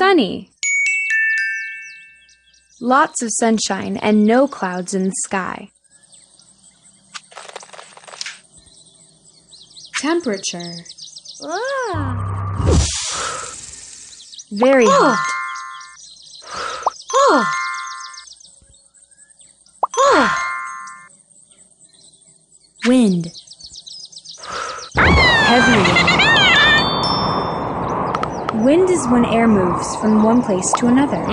Sunny. Lots of sunshine and no clouds in the sky. Temperature. Ah. Very oh. hot. Oh. Oh. Wind. Heavy wind. Is when air moves from one place to another.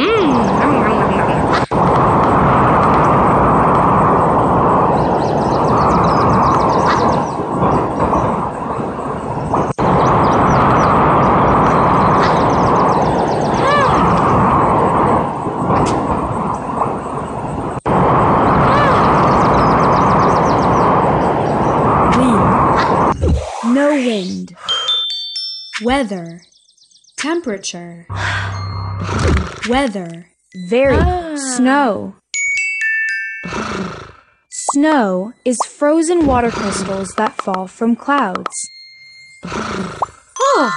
Wind. Weather. Temperature. Weather. Very. Ah. Snow. Snow is frozen water crystals that fall from clouds. Oh.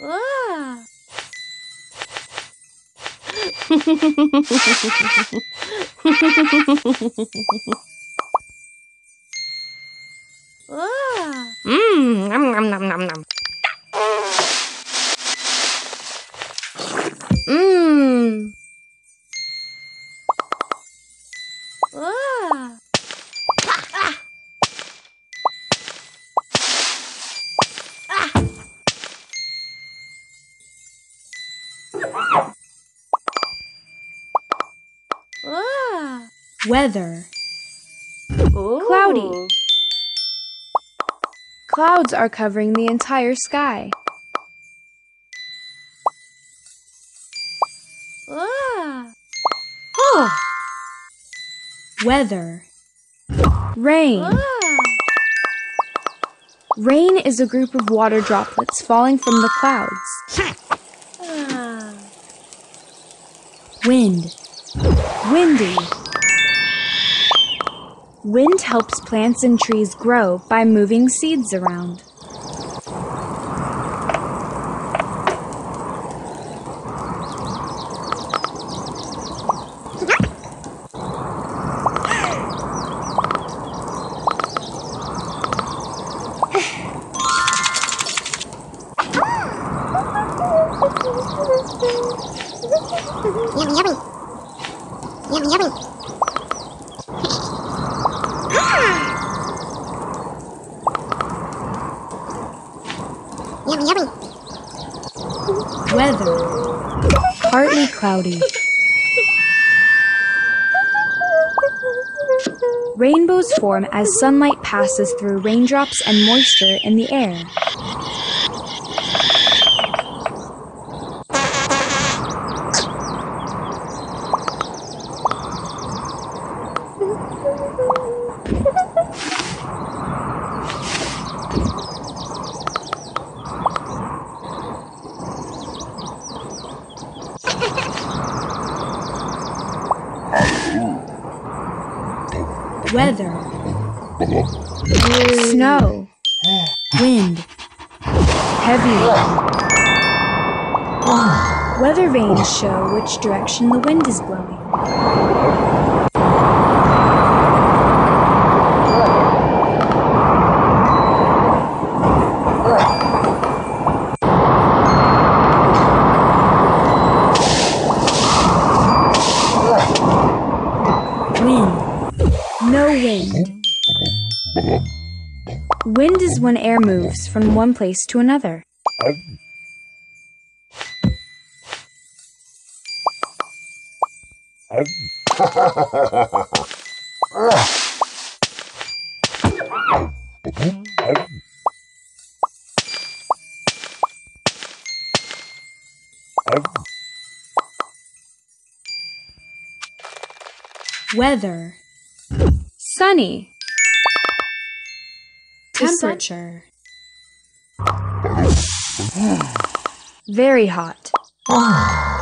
Ah. Mmm, nom nom nom nom nom. Mmm. Ah. Weather. Cloudy. Clouds are covering the entire sky. Ah. Oh. Weather. Rain. Rain is a group of water droplets falling from the clouds. Ah. Wind. Windy. Wind helps plants and trees grow by moving seeds around. Yummy, yummy. Yummy, yummy. Yummy. Weather. Partly cloudy. Rainbows form as sunlight passes through raindrops and moisture in the air. Weather. Snow. Wind. Heavy wind. Weather vanes show which direction the wind is blowing. Wind. No wind. Wind is when air moves from one place to another. Weather. Sunny. Temperature. Very hot.